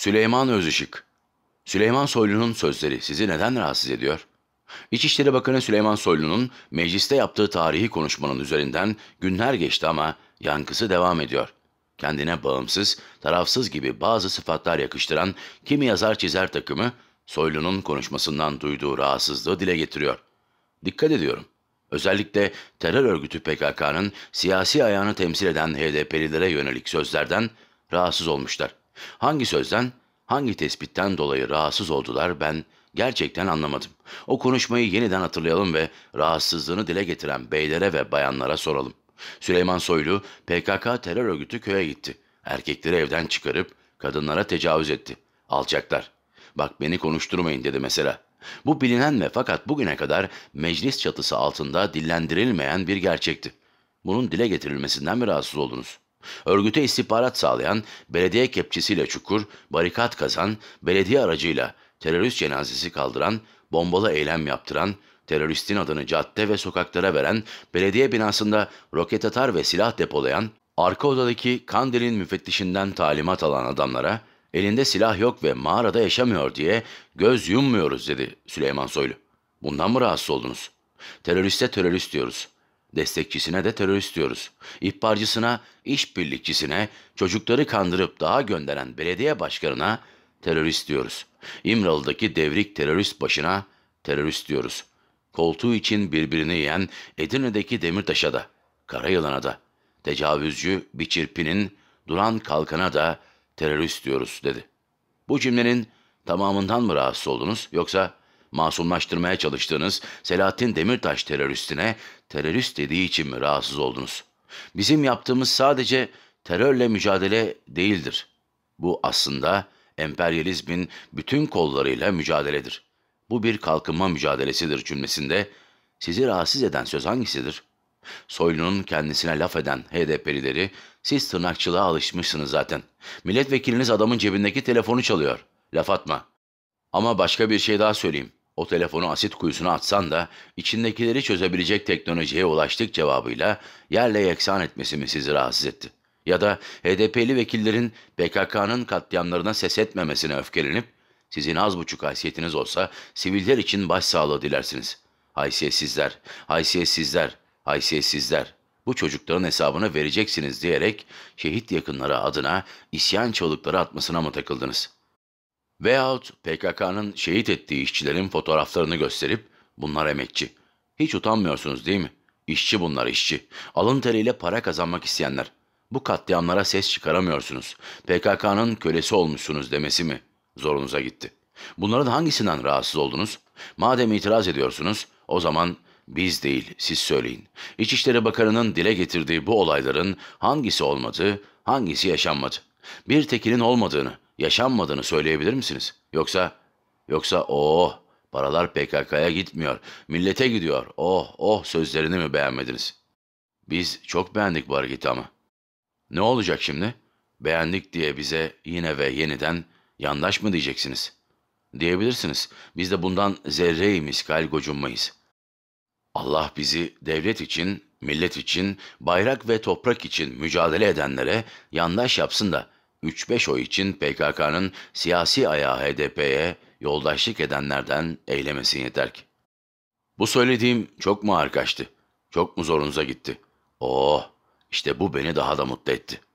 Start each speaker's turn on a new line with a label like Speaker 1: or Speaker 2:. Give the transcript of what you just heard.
Speaker 1: Süleyman Özışık Süleyman Soylu'nun sözleri sizi neden rahatsız ediyor? İçişleri Bakanı Süleyman Soylu'nun mecliste yaptığı tarihi konuşmanın üzerinden günler geçti ama yankısı devam ediyor. Kendine bağımsız, tarafsız gibi bazı sıfatlar yakıştıran kimi yazar çizer takımı Soylu'nun konuşmasından duyduğu rahatsızlığı dile getiriyor. Dikkat ediyorum. Özellikle terör örgütü PKK'nın siyasi ayağını temsil eden HDP'lilere yönelik sözlerden rahatsız olmuşlar. Hangi sözden, hangi tespitten dolayı rahatsız oldular ben gerçekten anlamadım. O konuşmayı yeniden hatırlayalım ve rahatsızlığını dile getiren beylere ve bayanlara soralım. Süleyman Soylu PKK terör örgütü köye gitti. Erkekleri evden çıkarıp kadınlara tecavüz etti. Alçaklar. Bak beni konuşturmayın dedi mesela. Bu bilinen ve fakat bugüne kadar meclis çatısı altında dillendirilmeyen bir gerçekti. Bunun dile getirilmesinden mi rahatsız oldunuz? Örgüte istihbarat sağlayan, belediye kepçesiyle çukur, barikat kazan, belediye aracıyla terörist cenazesi kaldıran, bombalı eylem yaptıran, teröristin adını cadde ve sokaklara veren, belediye binasında roket atar ve silah depolayan, arka odadaki Kandil'in müfettişinden talimat alan adamlara, elinde silah yok ve mağarada yaşamıyor diye göz yummuyoruz dedi Süleyman Soylu. Bundan mı rahatsız oldunuz? Teröriste terörist diyoruz. Destekçisine de terörist diyoruz. İhbarcısına, işbirlikçisine, çocukları kandırıp daha gönderen belediye başkanına terörist diyoruz. İmralı'daki devrik terörist başına terörist diyoruz. Koltuğu için birbirini yiyen Edirne'deki Demirtaş'a da, Karayılan'a da, tecavüzcü Biçirpi'nin duran kalkana da terörist diyoruz dedi. Bu cümlenin tamamından mı rahatsız oldunuz yoksa masumlaştırmaya çalıştığınız Selahattin Demirtaş teröristine terörist dediği için mi rahatsız oldunuz? Bizim yaptığımız sadece terörle mücadele değildir. Bu aslında emperyalizmin bütün kollarıyla mücadeledir. Bu bir kalkınma mücadelesidir cümlesinde sizi rahatsız eden söz hangisidir? Soylu'nun kendisine laf eden HDP'lileri siz tırnakçılığa alışmışsınız zaten. Milletvekiliniz adamın cebindeki telefonu çalıyor. Laf atma. Ama başka bir şey daha söyleyeyim. O telefonu asit kuyusuna atsan da içindekileri çözebilecek teknolojiye ulaştık cevabıyla yerle yeksan etmesi mi sizi rahatsız etti? Ya da HDP'li vekillerin PKK'nın katliamlarına ses etmemesine öfkelenip sizin az buçuk haysiyetiniz olsa siviller için başsağlığı dilersiniz. Haysiyetsizler, haysiyetsizler, haysiyetsizler. Bu çocukların hesabını vereceksiniz diyerek şehit yakınları adına isyan çığlıkları atmasına mı takıldınız? Veyahut PKK'nın şehit ettiği işçilerin fotoğraflarını gösterip bunlar emekçi. Hiç utanmıyorsunuz değil mi? İşçi bunlar işçi. Alın teriyle para kazanmak isteyenler. Bu katliamlara ses çıkaramıyorsunuz. PKK'nın kölesi olmuşsunuz demesi mi zorunuza gitti? Bunların hangisinden rahatsız oldunuz? Madem itiraz ediyorsunuz, o zaman biz değil, siz söyleyin. İçişleri Bakanı'nın dile getirdiği bu olayların hangisi olmadı, hangisi yaşanmadı? Bir tekinin olmadığını, yaşanmadığını söyleyebilir misiniz? Yoksa, yoksa oh, paralar PKK'ya gitmiyor, millete gidiyor, oh, oh sözlerini mi beğenmediniz? Biz çok beğendik bu hareketi ama. Ne olacak şimdi? Beğendik diye bize yine ve yeniden yandaş mı diyeceksiniz? Diyebilirsiniz. Biz de bundan zerre-i miskal gocunmayız.'' Allah bizi devlet için, millet için, bayrak ve toprak için mücadele edenlere yandaş yapsın da 3-5 oy için PKK'nın siyasi ayağı HDP'ye yoldaşlık edenlerden eylemesin yeter ki. Bu söylediğim çok mu kaçtı? Çok mu zorunuza gitti? Oh, işte bu beni daha da mutlu etti.''